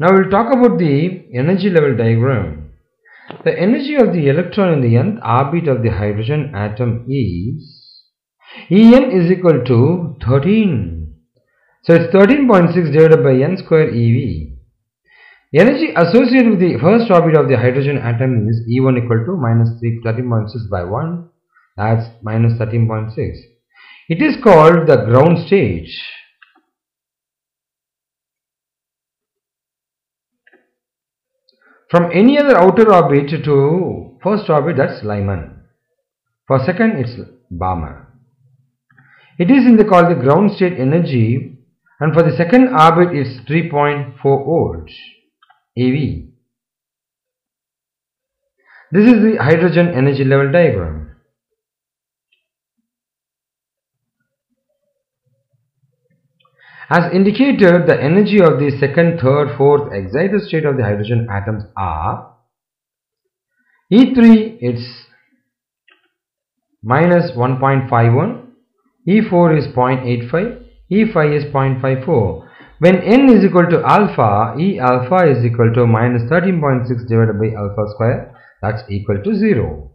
Now we'll talk about the energy level diagram. The energy of the electron in the nth orbit of the hydrogen atom is En is equal to 13. So it's 13.6 divided by n square eV. Energy associated with the first orbit of the hydrogen atom is E1 equal to minus 13.6 by 1. That's minus 13.6. It is called the ground state. From any other outer orbit to first orbit that's Lyman. For second it's Balmer. It is in the called the ground state energy and for the second orbit it's 3.4 volts eV. This is the hydrogen energy level diagram. As indicated, the energy of the second, third, fourth excited state of the hydrogen atoms are E3 it's minus 1.51, E4 is 0.85, E5 is 0.54. When n is equal to alpha, E alpha is equal to minus 13.6 divided by alpha square, that's equal to 0.